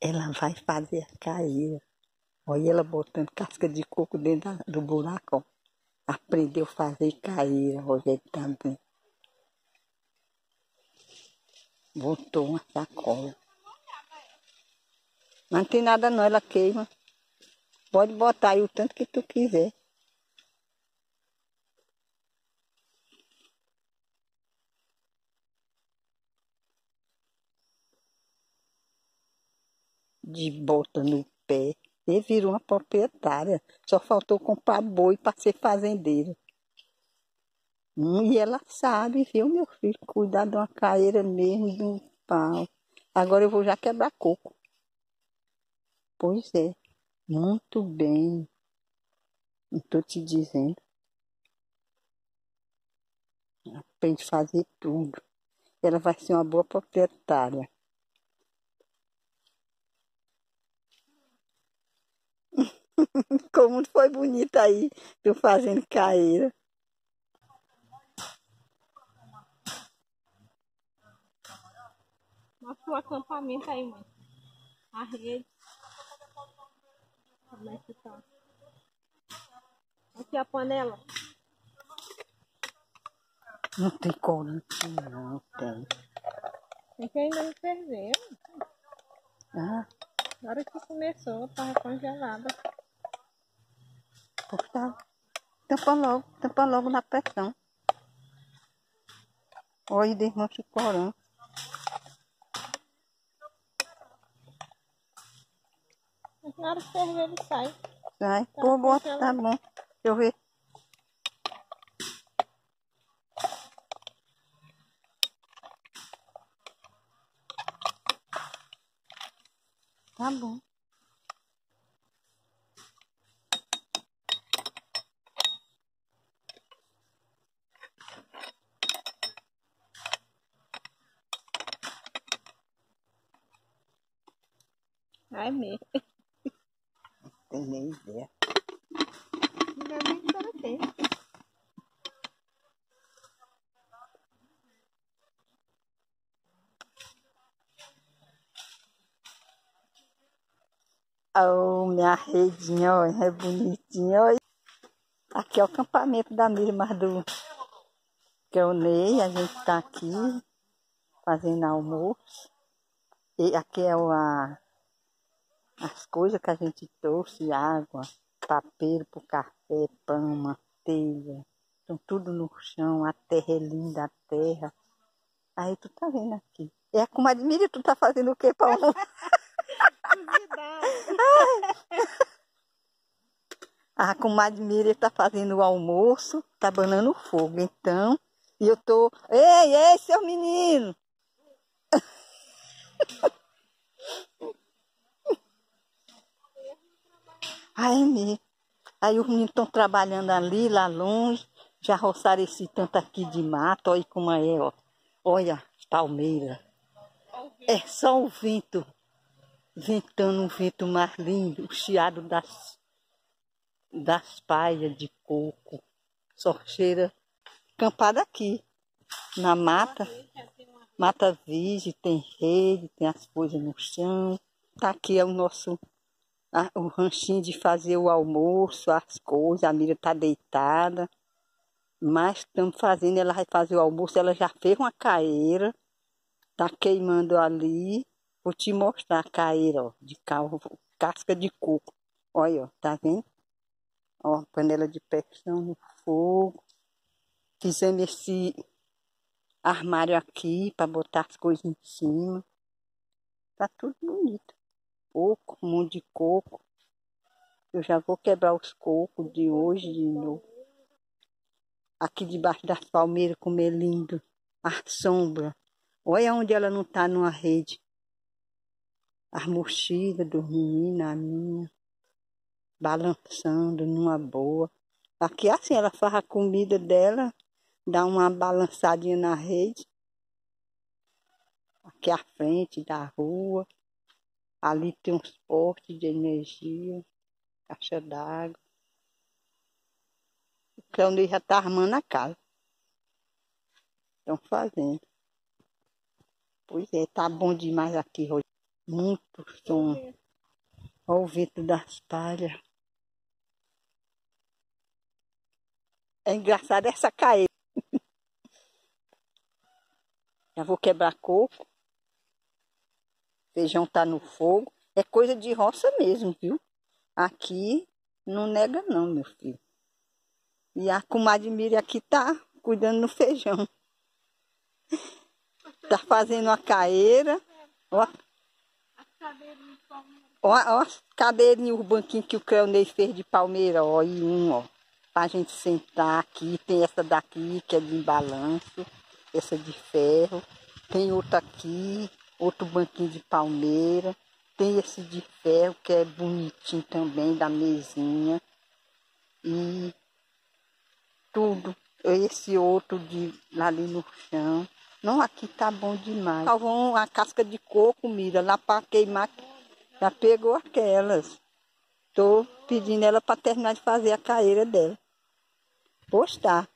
Ela vai fazer caída. Olha ela botando casca de coco dentro da- do buraco. ó. Aprendeu a fazer caída, Rogério também. Botou uma sacola. Não tem nada não, ela queima. Pode botar aí o tanto que tu quiser. De bota no pé. Ele virou uma proprietária. Só faltou comprar boi para ser fazendeira. Hum, e ela sabe, viu, meu filho? Cuidar de uma caeira mesmo, de um pau. Agora eu vou já quebrar coco. Pois é. Muito bem. Estou te dizendo. Aprende a fazer tudo. Ela vai ser uma boa proprietária. Como foi bonita aí, tu fazendo caíra. Mostra o acampamento aí, mãe. A rede. Como é que tá? Aqui a panela. Não tem corante, não tem. É que ainda não ferveu. Ah, Na hora que começou, tava congelada. Pois tá. Tampa logo, tampa logo na pressão. Olha, desmancha o corante. Mas na hora que ferver, ele sai. Vai, pô, bota, tá bom. Deixa eu ver. Tá bom. Ai, mesmo. Tem nem ideia. Ainda bem que ela tem. Oh, minha redinha, ó, é bonitinha. Ó. Aqui é o acampamento da Mirma do que o Ney. A gente tá aqui fazendo almoço. E aqui é o, a, as coisas que a gente trouxe, água, papel pro café, pão, manteiga. Estão tudo no chão, a terra é linda, a terra. Aí tu tá vendo aqui. É a comadre Miriam, tu tá fazendo o quê, Paulo? A comadre Miriam tá fazendo o almoço, tá banando fogo, então. E eu tô. Ei, ei, seu menino! Aí, me- aí os meninos estão trabalhando ali, lá longe. Já roçaram esse tanto aqui de mato, olha como é, ó. Olha, palmeira. É só o vento, ventando um vento mais lindo, o chiado das das palhas de coco. Só cheira acampada aqui, na mata. Mata virgem, tem rede, tem as coisas no chão. Tá aqui é o nosso a- o ranchinho de fazer o almoço, as coisas. A Mira tá deitada. Mas estamos fazendo, ela vai fazer o almoço. Ela já fez uma caeira. Tá queimando ali. Vou te mostrar a caeira, ó, de casca de coco. Olha, ó, tá vendo? Ó, panela de pressão no fogo. Fizemos esse armário aqui para botar as coisas em cima. Tá tudo bonito. Um monte de coco. Eu já vou quebrar os cocos de hoje de novo. Aqui debaixo das palmeiras, como é lindo. A sombra. Olha onde ela não tá numa rede. As mochilas dos meninos, a minha balançando numa boa. Aqui assim, ela faz a comida dela, dá uma balançadinha na rede. Aqui à frente da rua. Ali tem uns postes de energia, caixa d'água. O Cleonir já tá armando a casa. Estão fazendo. Pois é, tá bom demais aqui hoje. Muito som. Olha o vento das palhas. É engraçado essa caída. Já vou quebrar coco. Feijão tá no fogo. É coisa de roça mesmo, viu? Aqui não nega não, meu filho. E a comadre Miriam aqui tá cuidando do feijão. Tá fazendo a caeira. Ó. Ó, ó as cadeirinhas, o banquinho que o Creonei fez de palmeira, ó, e um, ó. Pra gente sentar aqui. Tem essa daqui que é de balanço, essa de ferro. Tem outra aqui, outro banquinho de palmeira. Tem esse de ferro que é bonitinho também, da mesinha. E tudo. Esse outro de ali no chão. Não, aqui tá bom demais. Salvou a casca de coco, mira, lá para queimar. Já pegou aquelas. Tô pedindo ela para terminar de fazer a caeira dela. Postar.